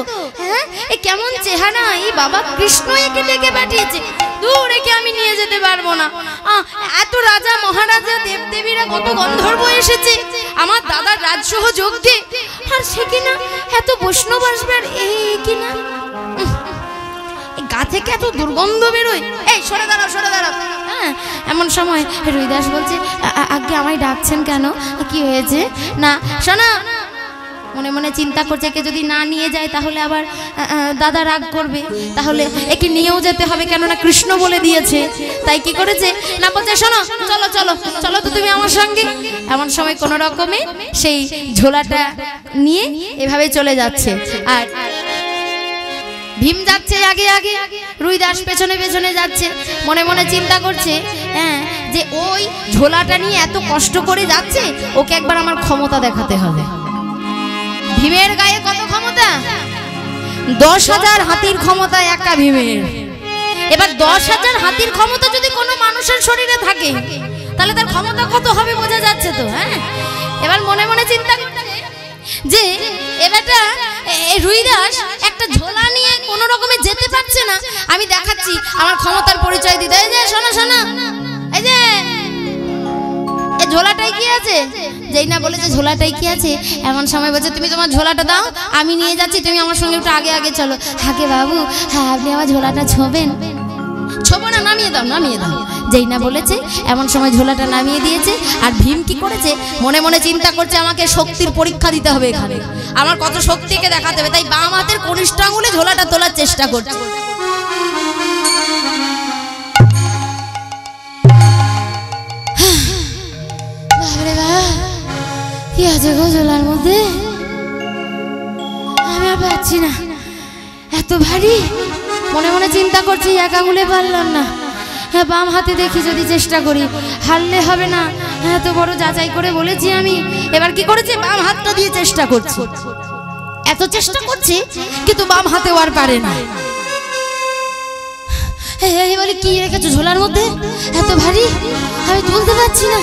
হ্যাঁ এ কেমন চেহারা। এই বাবা কৃষ্ণ একে ডেকে পাঠিয়েছে। দূর আমি নিয়ে যেতে পারব না। এত রাজা, মহারাজা, দেবদেবীরা কত গন্ধর্ব এসেছে। আমার দাদার রাজসহ যোগ দে আর সে কিনা এত বৈষ্ণব আসবে আর এ কিনা? গা থেকে এত দুর্গন্ধ বেরোয়? এই, সরে দাঁড়াও সরে দাঁড়াও। হ্যাঁ এমন সময় রুইদাস বলছে, "আ- আ- আগে আমায় ডাকছেন কেন? কি হয়েছে? না, শোনা। মনে মনে চিন্তা করছে, একে যদি না নিয়ে যায় তাহলে আবার দাদা রাগ করবে। তাহলে একে নিয়েও যেতে হবে কেননা কৃষ্ণ বলে দিয়েছে। তাই কি করেছে? না বলছে, শোনো, চলো চলো চলো তো তুমি আমার সঙ্গে। এমন সময় কোনো রকমে সেই ঝোলাটা নিয়ে এভাবে চলে যাচ্ছে। আর ভীম যাচ্ছে আগে আগে, রুইদাস পেছনে পেছনে যাচ্ছে, মনে মনে চিন্তা করছে হ্যাঁ যে ওই ঝোলাটা নিয়ে এত কষ্ট করে যাচ্ছে, ওকে একবার আমার ক্ষমতা দেখাতে হবে। ভীমের গায়ে কত ক্ষমতা? দশ হাজার হাতির ক্ষমতা একা ভীমের। এবার দশ হাজার হাতির ক্ষমতা যদি কোনো মানুষের শরীরে থাকে, তাহলে তার ক্ষমতা কত হবে বোঝা যাচ্ছে তো হ্যাঁ? এবার মনে মনে চিন্তা যে এবারটা রুইদাস একটা ঝোলা নিয়ে কোনো রকমে যেতে পারছে না। আমি দেখাচ্ছি, আমার ক্ষমতার পরিচয় দিতে। এই যে, শোনো শোনো। এই যে ঝোলাটাই কি আছে? যেই না বলেছে ঝোলাটাই কি আছে? এমন সময় বলছে, তুমি তোমার ঝোলাটা দাও, আমি নিয়ে যাচ্ছি, তুমি আমার সঙ্গে একটু আগে আগে চলো। হাকে বাবু হ্যাঁ আপনি আমার ঝোলাটা ছোবেন। ছোবো না, নামিয়ে দাও নামিয়ে দাও। যেই না বলেছে, এমন সময় ঝোলাটা নামিয়ে দিয়েছে, আর ভীম কি করেছে? মনে মনে চিন্তা করছে আমাকে শক্তির পরীক্ষা দিতে হবে এখানে। আমার কত শক্তিকে দেখাতে হবে, তাই বাম হাতের কনিষ্ঠ আঙুলে ঝোলাটা তোলার চেষ্টা করছে। আছে মধ্যে? আমি আর পাচ্ছি না। এত ভারী? মনে মনে চিন্তা করছি, এক আঙুলে পারলাম না। হ্যাঁ বাম হাতে দেখি যদি চেষ্টা করি। হারলে হবে না। হ্যাঁ তো বড় যাচাই করে বলেছি আমি। এবার কি করেছি? বাম হাতটা দিয়ে চেষ্টা করছি। এত চেষ্টা করছি কিন্তু বাম হাতেও আর পারে না। বলে কি রেখেছো ঝোলার মধ্যে? এত ভারী? আমি তুলতে পারছি না।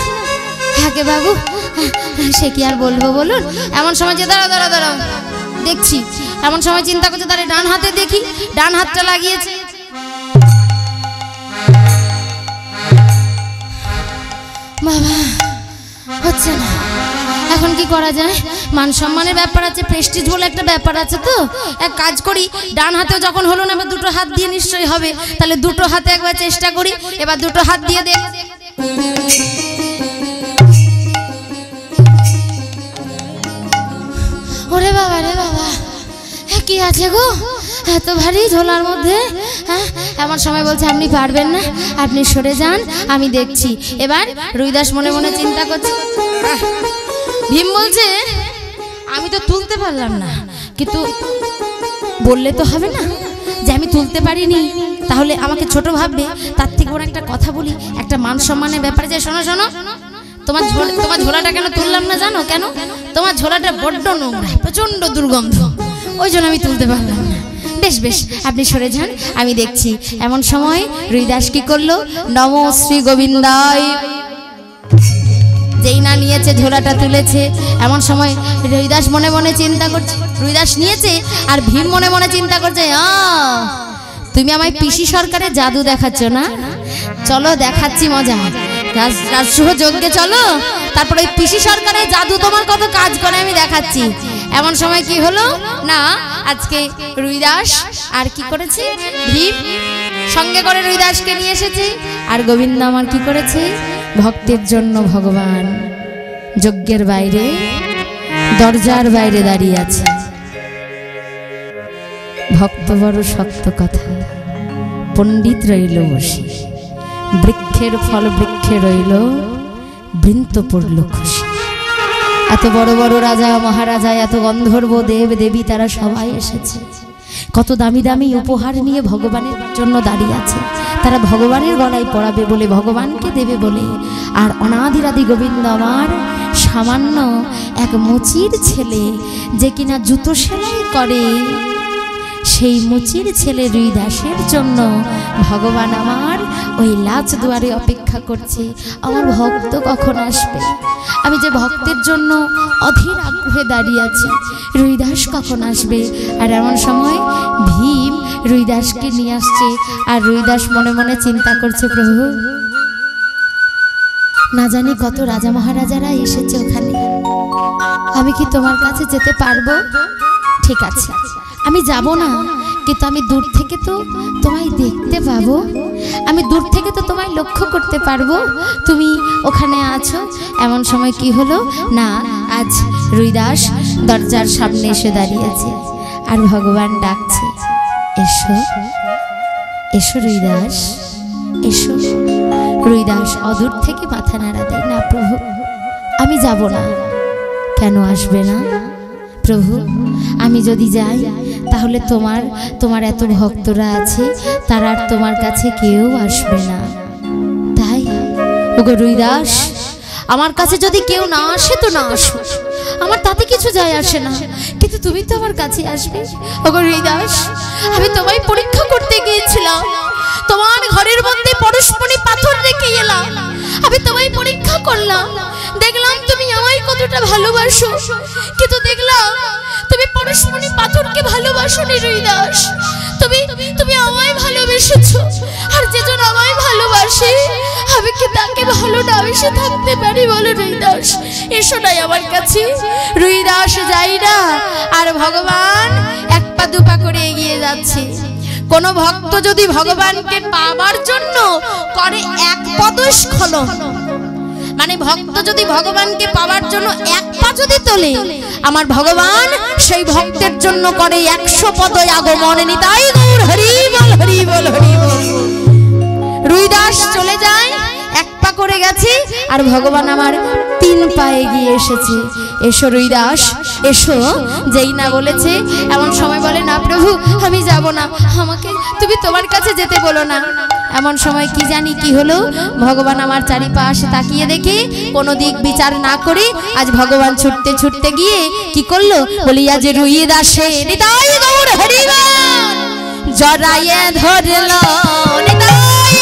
হ্যাঁ বাবু, সে কি আর বলব বলুন? এমন সময় যে দাঁড়া দাঁড়া দাঁড়া দেখছি। এমন সময় চিন্তা করছে, তাহলে ডান হাতে দেখি। ডান হাতটা লাগিয়েছে। বাবা, হচ্ছে না। এখন কি করা যায়? মান সম্মানের ব্যাপার আছে প্রেস্টিজ বলে একটা ব্যাপার আছে তো? এক কাজ করি, ডান হাতেও যখন হলো না, এবার দুটো হাত দিয়ে নিশ্চয়ই হবে। তাহলে দুটো হাতে একবার চেষ্টা করি, এবার দুটো হাত দিয়ে দেখ। ওরে বাবা, রে বাবা, এ কি আছে গো? এত ভারী ঝোলার মধ্যে হ্যাঁ? এমন সময় বলছে, আপনি পারবেন না, আপনি সরে যান, আমি দেখছি। এবার রুইদাস মনে মনে চিন্তা করছে ভীম বলছে, আমি তো তুলতে পারলাম না, কিন্তু বললে তো হবে না যে আমি তুলতে পারিনি। তাহলে আমাকে ছোট ভাববে, তার থেকে বড় একটা কথা বলি, একটা মান সম্মানের ব্যাপারে যে শোনো শোনো, তোমার ঝোল, তোমার ঝোলাটা কেন তুললাম না জানো? কেন? তোমার ঝোলাটা বড্ড নোংরা প্রচণ্ড দুর্গন্ধ, ওই জন্য আমি তুলতে পারলাম বেশ বেশ, আপনি সরে যান, আমি দেখছি। এমন সময় রুইদাস কি করল? নম শ্রী গোবিন্দায়। যেই না নিয়েছে, ঝোলাটা তুলেছে। এমন সময় রুইদাস মনে মনে চিন্তা করছে। রুইদাস নিয়েছে আর ভীম মনে মনে চিন্তা করছে তুমি আমায় পিসি সরকারের জাদু দেখাচ্ছ না? চলো, দেখাচ্ছি মজা। রাজ- রাজসহ যজ্ঞে চলো। তারপরে ওই পিসি সরকারের জাদু তোমার কত কাজ করে আমি দেখাচ্ছি। এমন সময় কি হলো? না, আজকে রুইদাস আর কি করেছে? ভীম সঙ্গে করে রুইদাসকে নিয়ে এসেছে। আর গোবিন্দ আমার কি করেছে? ভক্তের জন্য ভগবান যজ্ঞের বাইরে, দরজার বাইরে দাঁড়িয়ে আছে। ভক্ত বড় সত্য কথা। পণ্ডিত রইল বসে। বৃক্ষের ফল বৃক্ষে রইল। বৃন্ত পড়ল খুশি। এত বড় বড় রাজা, মহারাজা, এত গন্ধর্ব দেব, দেবী, তারা সবাই এসেছে। কত দামি দামি উপহার নিয়ে ভগবানের জন্য দাঁড়িয়ে আছে। তারা ভগবানের গলায় পড়াবে বলে, ভগবানকে দেবে বলে। আর অনাদিরাদি গোবিন্দ আমার সামান্য এক মুচির ছেলে, যে কিনা জুতো সেলাই করে। সেই মুচির ছেলে রুই দাসের জন্য ভগবান আমার ওই লাচ দুয়ারে অপেক্ষা করছে। আমার ভক্ত কখন আসবে? আমি যে ভক্তের জন্য অধীর আগ্রহে দাঁড়িয়ে আছি রুইদাস কখন আসবে? আর এমন সময় ভীম রুইদাসকে নিয়ে আসছে আর রুইদাস মনে মনে চিন্তা করছে, প্রভু, না জানি কত রাজা মহারাজারা এসেছে ওখানে। আমি কি তোমার কাছে যেতে পারব? ঠিক আছে। আমি যাব না। কিন্তু আমি দূর থেকে তো তোমায় দেখতে পাবো। আমি দূর থেকে তো তোমায় লক্ষ্য করতে পারব। তুমি ওখানে আছো। এমন সময় কি হলো? না, আজ রুইদাস দরজার সামনে এসে দাঁড়িয়েছে। আর ভগবান ডাকছে, এসো এসো রুইদাস এসো। রুইদাস অদূর থেকে মাথা নাড়া দেয় না প্রভু, আমি যাব না। কেন আসবে না? প্রভু, আমি যদি যাই, তাহলে তোমার তোমার এত ভক্তরা আছে, তারা আর তোমার কাছে কেউ আসবে না। তাই, ওগো রুইদাস, আমার কাছে যদি কেউ না আসে তো না আসো আমার তাতে কিছু যায় আসে না। কিন্তু তুমি তো আমার কাছে আসবে। ওগো রুইদাস, আমি তোমায় পরীক্ষা করতে গিয়েছিলাম। তোমার ঘরের মধ্যে পরস্পরী পাথর রেখে এলাম। আমি তোমায় পরীক্ষা করলাম। দেখলাম তুমি আমায় কতটা ভালোবাসো। কিন্তু দেখলাম তুমি পরস্পরী পাথরকে ভালোবাসো নি রুইদাস। তুমি তুমি আমায় ভালোবেসেছো। আর যেজন আমায় ভালোবাসে, আমি কি তাকে ভালো না বেসে থাকতে পারি বলো রুইদাস? এসো নাই আমার কাছে। রুইদাস যাই না, আর ভগবান এক পা দুপা করে এগিয়ে যাচ্ছে। কোন ভক্ত যদি ভগবানকে পাবার জন্য করে এক পদস্খলন মানে ভক্ত যদি ভগবানকে পাওয়ার জন্য এক পা যদি তোলে, আমার ভগবান সেই ভক্তের জন্য করে একশো পদ আগমন নিতাই গৌর, হরি বল হরি বল হরি বল। রুইদাস চলে যায়। এক পা করে গেছে আর ভগবান আমার তিন পায়ে গিয়ে এসেছে। এসো রুইদাস, এসো। যেই না বলেছে, এমন সময় বলে, না প্রভু, আমি যাব না। আমাকে তুমি তোমার কাছে যেতে বলো না। এমন সময় কি জানি কি হলো, ভগবান আমার চারিপাশে তাকিয়ে দেখে কোনো দিক বিচার না করে আজ ভগবান ছুটতে ছুটতে গিয়ে কি করল? বলিয়া যে রুইয়ে দাসে জড়াইয়ে ধরল। নিতাই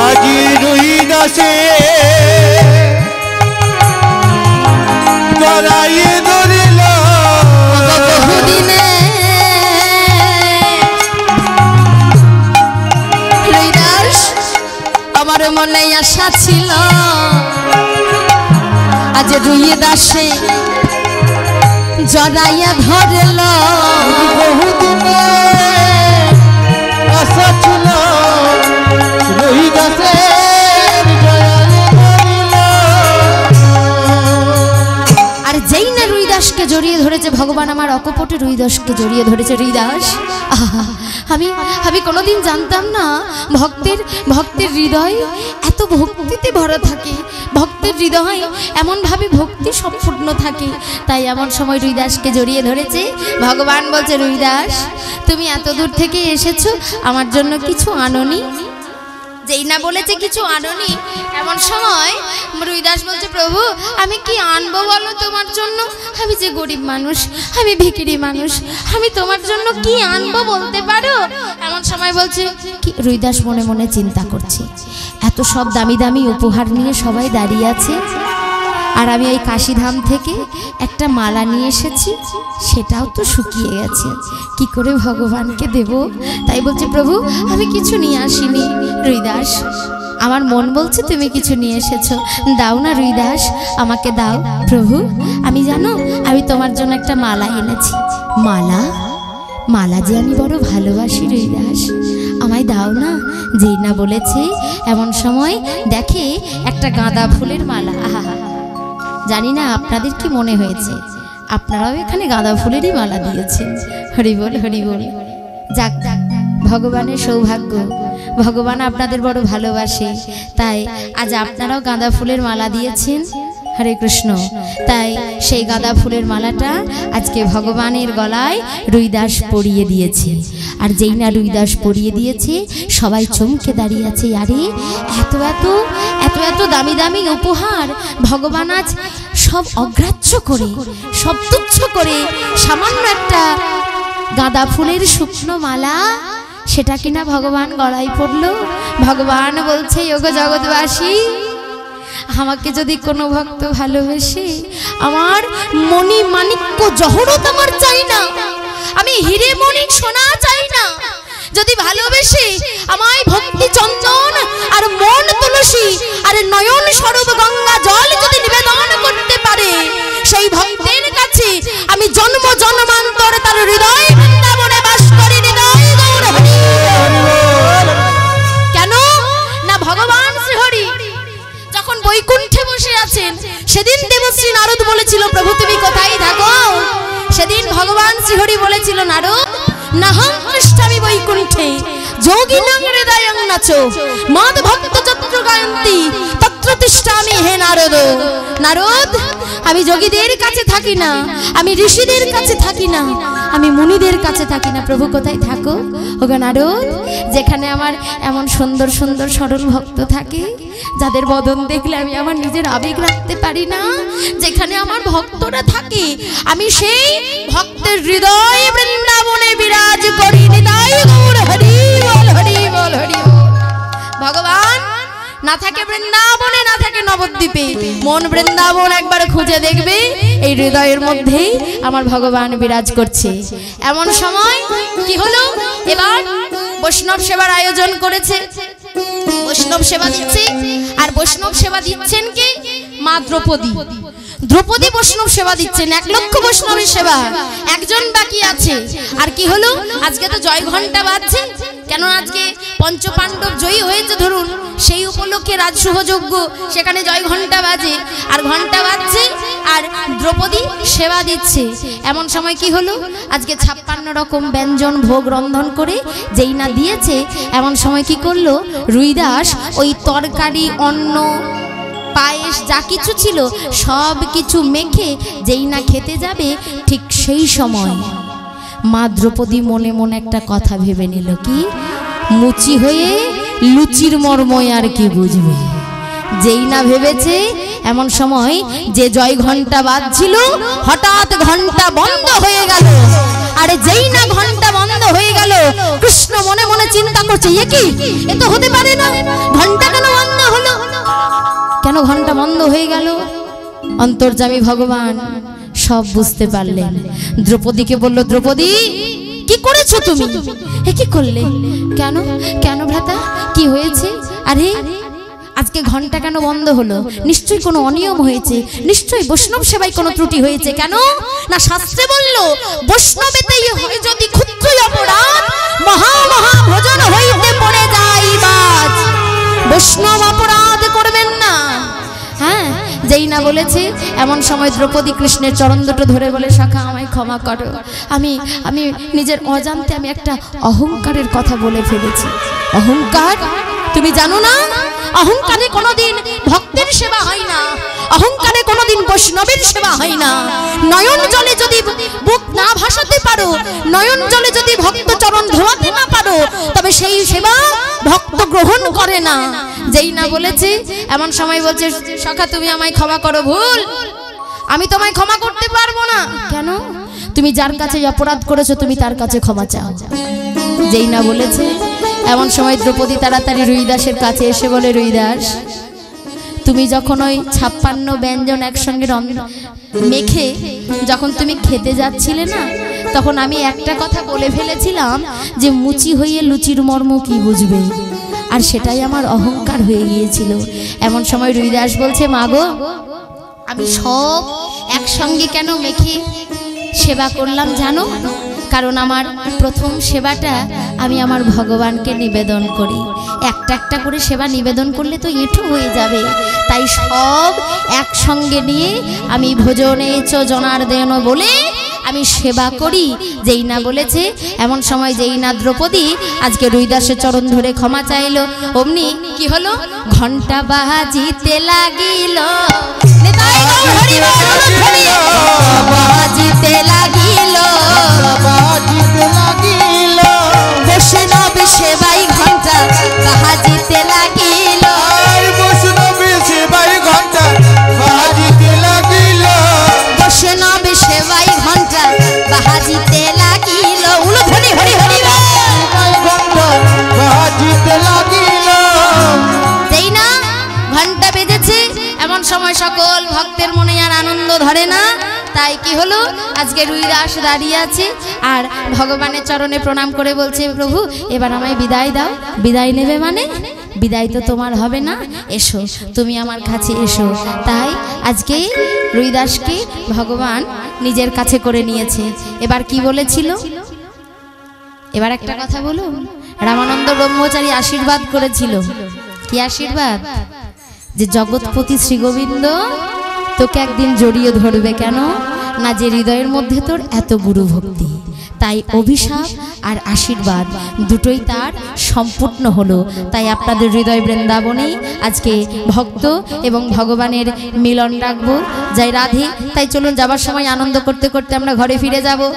আজি রুই দাসে গড়াইয়ে ধরিল। হৃদাস আমার মনে আশা ছিল। আজ রুইয়ে দাসে জড়াইয়া ধরল। বহুদিনে না রুইদাসকে জড়িয়ে ধরেছে ভগবান আমার অকপটে রুইদাসকে জড়িয়ে ধরেছে আহা, আমি আমি কোনোদিন জানতাম না ভক্তের ভক্তের হৃদয় এত ভক্তিতে ভরা থাকে। ভক্তের হৃদয় এমনভাবে ভক্তি সম্পূর্ণ থাকে। তাই এমন সময় রুইদাসকে জড়িয়ে ধরেছে। ভগবান বলছে রুইদাস তুমি এত দূর থেকে এসেছ আমার জন্য কিছু আননি। যেই না বলেছে কিছু আননি, এমন সময় রুইদাস বলছে, প্রভু, আমি কি আনব বলো তোমার জন্য? আমি যে গরিব মানুষ, আমি ভিকিরি মানুষ, আমি তোমার জন্য কি আনব বলতে পারো? এমন সময় বলছে, কি? রুইদাস মনে মনে চিন্তা করছে, এত সব দামি দামি উপহার নিয়ে সবাই দাঁড়িয়ে আছে? আর আমি ওই কাশিধাম থেকে একটা মালা নিয়ে এসেছি, সেটাও তো শুকিয়ে গেছে। কি করে ভগবানকে দেব? তাই বলছি, প্রভু, আমি কিছু নিয়ে আসিনি। রুইদাস, আমার মন বলছে তুমি কিছু নিয়ে এসেছ। দাও না রুইদাস, আমাকে দাও। প্রভু, আমি জানো, আমি তোমার জন্য একটা মালা এনেছি। মালা? মালা যে আমি বড় ভালোবাসি রুইদাস। আমায় দাও না। যেই না বলেছে, এমন সময় দেখে একটা গাঁদা ফুলের মালা। আহা। জানি না আপনাদের কি মনে হয়েছে। আপনারাও এখানে গাঁদা ফুলেরই মালা দিয়েছেন। হরি বল হরি বল। যাক, ভগবানের সৌভাগ্য। ভগবান আপনাদের বড় ভালোবাসে। তাই আজ আপনারাও গাঁদা ফুলের মালা দিয়েছেন। হরে কৃষ্ণ। তাই সেই গাঁদা ফুলের মালাটা আজকে ভগবানের গলায় রুইদাস পরিয়ে দিয়েছে। আর যেই না রুইদাস পরিয়ে দিয়েছে, সবাই চমকে দাঁড়িয়ে আছে, আরে এত এত এত এত দামি দামি উপহার ভগবান আজ সব অগ্রাহ্য করে, সব তুচ্ছ করে, সামান্য একটা গাঁদা ফুলের শুকনো মালা, সেটা কিনা ভগবান গলায় পড়ল। ভগবান বলছে যোগ জগৎবাসী আমাকে যদি কোনো ভক্ত ভালোবেসে, আমার মণি মাণিক্য জহরত আমার চাই না, আমি হিরে মণি সোনা চাই না। যদি ভালোবেসে আমায় ভক্তি চন্দন আর মন তুলসী আর নয়ন স্বরূপ গঙ্গা জল যদি নিবেদন করতে পারে, সেই ভক্তের কাছে আমি জন্ম জন্মান্তর তার হৃদয় বলেছিল নারদ? নাহং পৃষ্ঠামি বৈকুণ্ঠে। যোগিনং হৃদয়ং নাচো। মদ ভক্ত চত্র গায়ন্তি, তত্র তিষ্ঠামি হে নারদ। নারদ, আমি যোগীদের কাছে থাকি না, আমি ঋষিদের কাছে থাকি না, আমি মুনিদের কাছে থাকি না। প্রভু, কোথায় থাকো? ওগো নারদ, যেখানে আমার এমন সুন্দর সুন্দর সরল ভক্ত থাকে যাদের বদন দেখলে আমি আমার নিজের আবেগ রাখতে পারি না, যেখানে আমার ভক্তরা থাকে, আমি সেই ভক্তের হৃদয় বৃন্দাবনে বিরাজ করি গৌর, হরি ভগবান, না থাকে বৃন্দাবনে, না থাকে নবদ্বীপে। মন বৃন্দাবন একবার খুঁজে দেখবে, এই হৃদয়ের মধ্যেই আমার ভগবান বিরাজ করছে। এমন সময় কি হলো? এবার বৈষ্ণব সেবার আয়োজন করেছে। বৈষ্ণব সেবা দিচ্ছে। আর বৈষ্ণব সেবা দিচ্ছেন কি? মা দ্রৌপদী। দ্রৌপদী বৈষ্ণব সেবা দিচ্ছেন। এক লক্ষ বৈষ্ণবের সেবা। একজন বাকি আছে। আর কি হলো? আজকে তো জয় ঘণ্টা বাজছে। কেন আজকে পঞ্চপাণ্ডব জয়ী হয়েছে ধরুন? সেই উপলক্ষে রাজসহযোগ্য সেখানে জয় ঘণ্টা বাজে। আর ঘণ্টা বাজছে আর দ্রৌপদী সেবা দিচ্ছে। এমন সময় কি হলো? আজকে ছাপ্পান্ন রকম ব্যঞ্জন ভোগ রন্ধন করে যেই না দিয়েছে, এমন সময় কি করল? রুইদাস ওই তরকারি, অন্ন, পায়েস যা কিছু ছিল সব কিছু মেখে যেই না খেতে যাবে, ঠিক সেই সময় মা দ্রৌপদী মনে মনে একটা কথা ভেবে নিল কি? মুচি হয়ে লুচির মর্ময় আর কি বুঝবে? যেই না ভেবেছে, এমন সময় যে জয় ঘণ্টা বাজছিল, হঠাৎ ঘণ্টা বন্ধ হয়ে গেল। আরে যেই না ঘণ্টা বন্ধ হয়ে গেল, কৃষ্ণ মনে মনে চিন্তা করছে, এ কি? এ তো হতে পারে না। ঘণ্টা কেন বন্ধ হলো? কেন ঘণ্টা বন্ধ হয়ে গেল? অন্তর্জামী ভগবান সব বুঝতে পারলেন। দ্রৌপদীকে বলল, দ্রৌপদী, কি করেছ তুমি? এ কি করলে? কেন? কেন ভ্রাতা? কি হয়েছে? আরে আজকে ঘণ্টা কেন বন্ধ হলো? নিশ্চয়ই কোনো অনিয়ম হয়েছে। নিশ্চয়ই বৈষ্ণব সেবায় কোনো ত্রুটি হয়েছে। কেন? না শাস্ত্রে বলল, বৈষ্ণবেতেই হয় যদি ক্ষুদ্র অপরাধ মহা মহা ভোজন হইতে পড়ে যাই বাজ। বৈষ্ণব অপরাধ করবেন না। হ্যাঁ যেই না বলেছে, এমন সময় দ্রৌপদী কৃষ্ণের চরণ দুটো ধরে বলে, শাখা, আমায় ক্ষমা করো। আমি আমি নিজের অজান্তে আমি একটা অহংকারের কথা বলে ফেলেছি। অহংকার? তুমি জানো না? অহংকারে কোনোদিন ভক্তের সেবা হয় না। অহংকারে কোনোদিন বৈষ্ণবের সেবা হয় না। নয়ন জলে যদি বুক না ভাসাতে পারো, নয়ন জলে যদি ভক্ত চরণ ধোয়াতে না পারো, তবে সেই সেবা ভক্ত গ্রহণ করে না। যেই না বলেছে, এমন সময় বলছে, সখা, তুমি আমায় ক্ষমা করো, ভুল। আমি তোমায় ক্ষমা করতে পারব না। কেন? তুমি যার কাছে অপরাধ করেছ, তুমি তার কাছে ক্ষমা চাও। যেই না বলেছে এমন সময় দ্রৌপদী তাড়াতাড়ি রুইদাসের কাছে এসে বলে, রুইদাস, তুমি যখন ওই ছাপ্পান্ন ব্যঞ্জন একসঙ্গে মেখে যখন তুমি খেতে যাচ্ছিলে না, তখন আমি একটা কথা বলে ফেলেছিলাম যে মুচি হয়ে লুচির মর্ম কি বুঝবে? আর সেটাই আমার অহংকার হয়ে গিয়েছিল। এমন সময় রুইদাস বলছে মাগো আমি সব একসঙ্গে কেন মেখে সেবা করলাম জানো? কারণ আমার প্রথম সেবাটা আমি আমার ভগবানকে নিবেদন করি। একটা একটা করে সেবা নিবেদন করলে তো এঁঠো হয়ে যাবে। তাই সব একসঙ্গে নিয়ে আমি ভোজনে চ জনার্দন বলে আমি সেবা করি। যেই না বলেছে, এমন সময় যেই না দ্রৌপদী আজকে রুইদাসের চরণ ধরে ক্ষমা চাইলো, অমনি কি হলো? ঘণ্টা বাজিতে লাগিল। সেবাই ঘণ্টা বাজিতে লাগিল ভক্তের মনে আর আনন্দ ধরে না। তাই কি হলো? আজকে রুইদাস দাঁড়িয়ে আছে। আর ভগবানের চরণে প্রণাম করে বলছে, প্রভু, এবার আমায় বিদায় দাও। বিদায় নেবে মানে? বিদায় তো তোমার হবে না। এসো, তুমি আমার কাছে এসো। তাই আজকে রুইদাসকে ভগবান নিজের কাছে করে নিয়েছে। এবার কি বলেছিল? এবার একটা কথা বলুন। রামানন্দ ব্রহ্মচারী আশীর্বাদ করেছিল। কি আশীর্বাদ? যে জগৎপতি শ্রী গোবিন্দ তোকে একদিন জড়িয়ে ধরবে কেন? না যে হৃদয়ের মধ্যে তোর এত গুরু ভক্তি। তাই অভিশাপ আর আশীর্বাদ দুটোই তার সম্পূর্ণ হলো। তাই আপনাদের হৃদয় বৃন্দাবনেই আজকে ভক্ত এবং ভগবানের মিলন রাখব যাই রাধে। তাই চলুন যাবার সময় আনন্দ করতে করতে আমরা ঘরে ফিরে যাব।